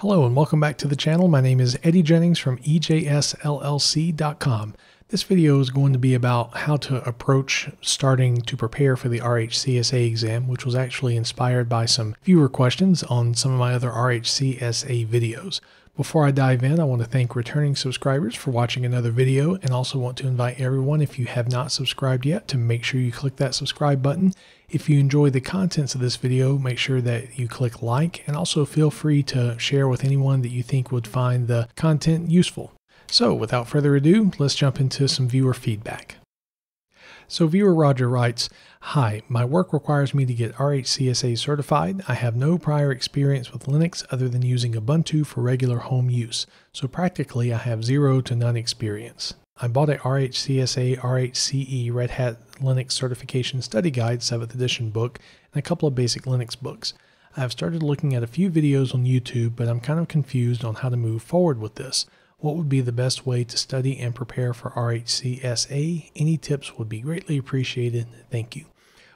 Hello and welcome back to the channel. My name is Eddie Jennings from EJSLLC.com. This video is going to be about how to approach starting to prepare for the RHCSA exam, which was actually inspired by some viewer questions on some of my other RHCSA videos. Before I dive in, I want to thank returning subscribers for watching another video and also want to invite everyone, if you have not subscribed yet, to make sure you click that subscribe button. If you enjoy the contents of this video, make sure that you click like and also feel free to share with anyone that you think would find the content useful. So without further ado, let's jump into some viewer feedback. So viewer Roger writes, Hi, my work requires me to get RHCSA certified. I have no prior experience with Linux other than using Ubuntu for regular home use, so practically I have zero to none experience. I bought a RHCSA RHCE Red Hat Linux Certification Study Guide 7th edition book and a couple of basic Linux books. I have started looking at a few videos on YouTube, but I'm kind of confused on how to move forward with this. What would be the best way to study and prepare for RHCSA? Any tips would be greatly appreciated. Thank you.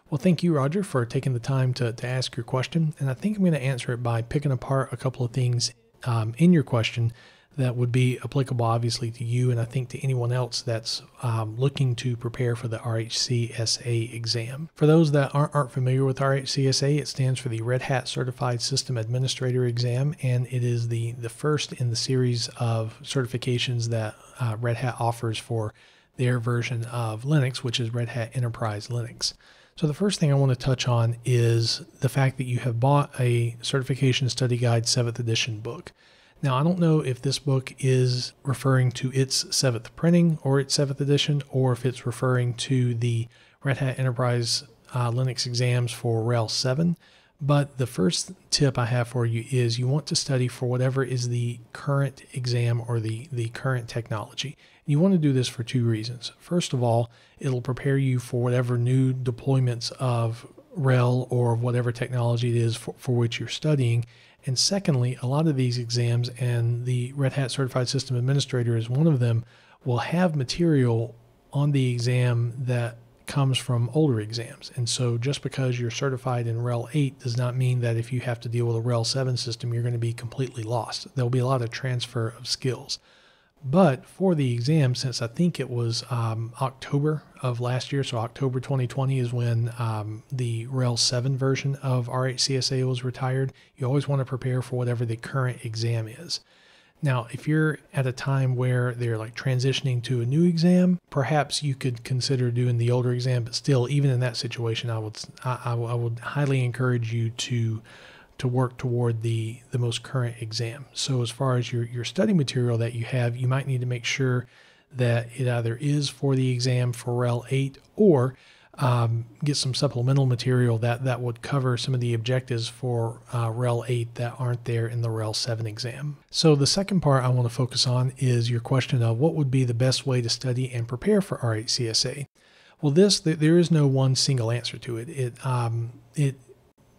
Well, thank you, Roger, for taking the time to, to ask your question. And I think I'm going to answer it by picking apart a couple of things um, in your question that would be applicable, obviously, to you and I think to anyone else that's um, looking to prepare for the RHCSA exam. For those that aren't, aren't familiar with RHCSA, it stands for the Red Hat Certified System Administrator exam, and it is the, the first in the series of certifications that uh, Red Hat offers for their version of Linux, which is Red Hat Enterprise Linux. So the first thing I want to touch on is the fact that you have bought a Certification Study Guide 7th edition book. Now, I don't know if this book is referring to its seventh printing or its seventh edition, or if it's referring to the Red Hat Enterprise uh, Linux exams for RHEL 7. But the first tip I have for you is you want to study for whatever is the current exam or the, the current technology. You want to do this for two reasons. First of all, it'll prepare you for whatever new deployments of RHEL or whatever technology it is for, for which you're studying. And secondly, a lot of these exams, and the Red Hat Certified System Administrator is one of them, will have material on the exam that comes from older exams. And so just because you're certified in RHEL 8 does not mean that if you have to deal with a RHEL 7 system, you're going to be completely lost. There'll be a lot of transfer of skills. But for the exam, since I think it was um, October of last year, so October 2020 is when um, the RHEL 7 version of RHCSA was retired, you always want to prepare for whatever the current exam is. Now, if you're at a time where they're like transitioning to a new exam, perhaps you could consider doing the older exam, but still, even in that situation, I would I, I would highly encourage you to to work toward the, the most current exam. So as far as your, your study material that you have, you might need to make sure that it either is for the exam for RHEL 8 or um, get some supplemental material that, that would cover some of the objectives for uh, RHEL 8 that aren't there in the RHEL 7 exam. So the second part I want to focus on is your question of what would be the best way to study and prepare for RHCSA. Well, this there is no one single answer to it. It um, it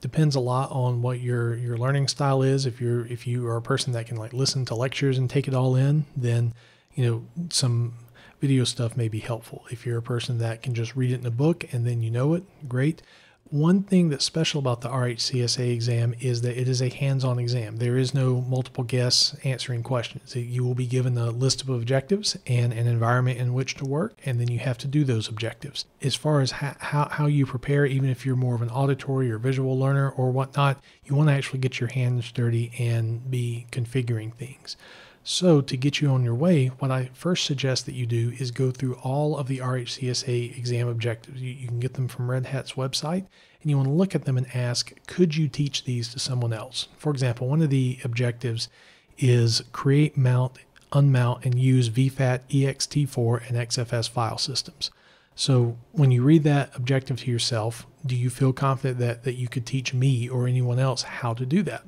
depends a lot on what your your learning style is. If you're if you are a person that can like listen to lectures and take it all in then you know some video stuff may be helpful. If you're a person that can just read it in a book and then you know it great one thing that's special about the RHCSA exam is that it is a hands on exam. There is no multiple guess answering questions. You will be given a list of objectives and an environment in which to work, and then you have to do those objectives. As far as how, how you prepare, even if you're more of an auditory or visual learner or whatnot, you want to actually get your hands dirty and be configuring things. So, to get you on your way, what I first suggest that you do is go through all of the RHCSA exam objectives. You, you, can get them from Red Hat's website, and you want to look at them and ask, could you teach these to someone else? For example, one of the objectives is create, mount, unmount, and use VFAT, ext4, and XFS file systems. So, when you read that objective to yourself, do you feel confident that, that you could teach me or anyone else how to do that?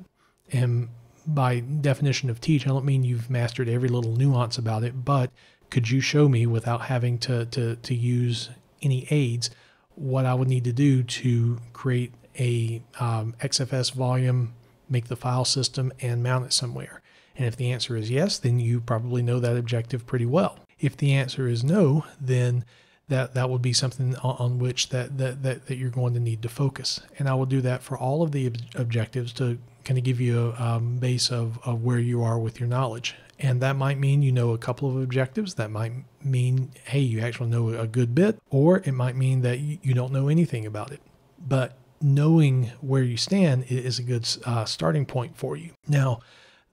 And by definition of teach, I don't mean you've mastered every little nuance about it, but could you show me without having to, to, to use any aids what I would need to do to create a um, XFS volume, make the file system, and mount it somewhere? And if the answer is yes, then you probably know that objective pretty well. If the answer is no, then that that would be something on, on which that, that that that you're going to need to focus. And I will do that for all of the ob- objectives to kind of give you a um, base of, of where you are with your knowledge. And that might mean you know a couple of objectives. That might mean, hey, you actually know a good bit, or it might mean that you don't know anything about it. But knowing where you stand is a good uh, starting point for you. Now,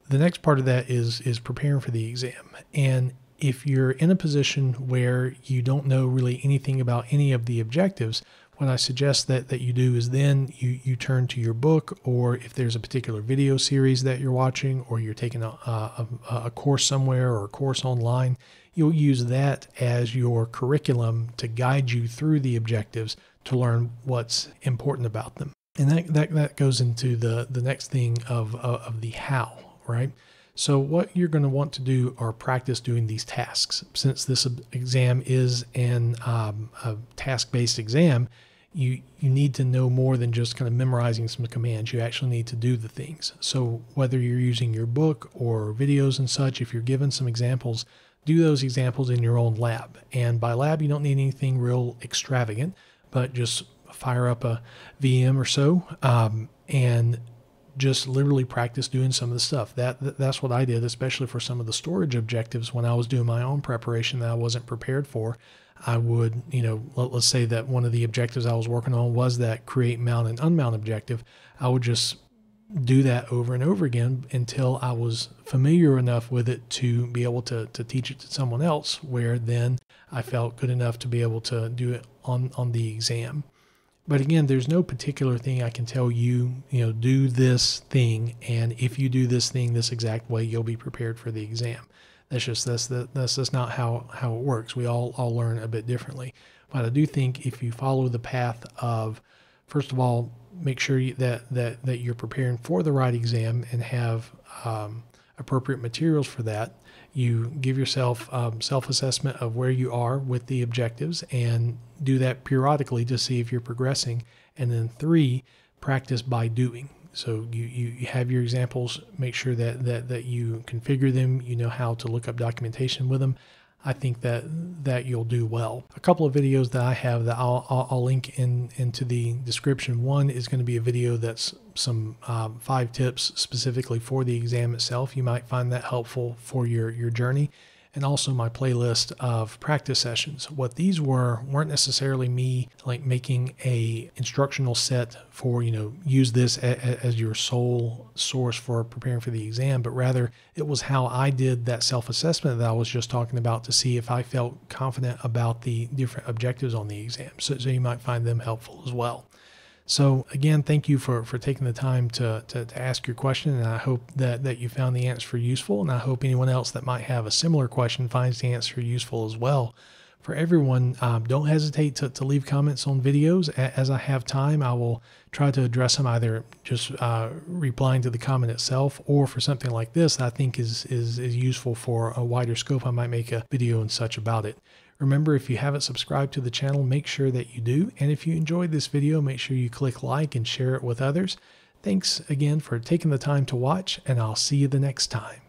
the next part of that is is preparing for the exam. And if you're in a position where you don't know really anything about any of the objectives, what I suggest that, that you do is then you, you turn to your book, or if there's a particular video series that you're watching, or you're taking a, a, a course somewhere or a course online, you'll use that as your curriculum to guide you through the objectives to learn what's important about them. And that, that, that goes into the, the next thing of, of, of the how, right? So what you're going to want to do are practice doing these tasks. Since this exam is an um, a task-based exam, you you need to know more than just kind of memorizing some commands. You actually need to do the things. So whether you're using your book or videos and such, if you're given some examples, do those examples in your own lab. And by lab, you don't need anything real extravagant, but just fire up a VM or so um, and just literally practice doing some of the stuff. That, that that's what I did, especially for some of the storage objectives when I was doing my own preparation that I wasn't prepared for. I would, you know, let, us say that one of the objectives I was working on was that create mount and unmount objective. I would just do that over and over again until I was familiar enough with it to be able to, to teach it to someone else, where then I felt good enough to be able to do it on, on the exam. But again, there's no particular thing I can tell you, you know, do this thing. And if you do this thing this exact way, you'll be prepared for the exam. That's just that's that's just not how how it works. We all all learn a bit differently. But I do think if you follow the path of, first of all, make sure that that that you're preparing for the right exam and have um, appropriate materials for that. You give yourself um, self-assessment of where you are with the objectives and do that periodically to see if you're progressing. And then three, practice by doing. So you, you have your examples, make sure that, that, that you configure them, you know how to look up documentation with them. I think that that you'll do well. A couple of videos that I have that I'll, I'll, I'll link in into the description. One is going to be a video that's some um, five tips specifically for the exam itself. You might find that helpful for your your journey and also my playlist of practice sessions. What these were weren't necessarily me like making a instructional set for, you know, use this as your sole source for preparing for the exam, but rather it was how I did that self-assessment that I was just talking about to see if I felt confident about the different objectives on the exam. So, so you might find them helpful as well. So again, thank you for, for taking the time to, to, to, ask your question. And I hope that, that you found the answer useful. And I hope anyone else that might have a similar question finds the answer useful as well. For everyone, um, don't hesitate to, to leave comments on videos. As I have time, I will try to address them either just uh, replying to the comment itself or for something like this I think is, is, is useful for a wider scope. I might make a video and such about it. Remember, if you haven't subscribed to the channel, make sure that you do. And if you enjoyed this video, make sure you click like and share it with others. Thanks again for taking the time to watch, and I'll see you the next time.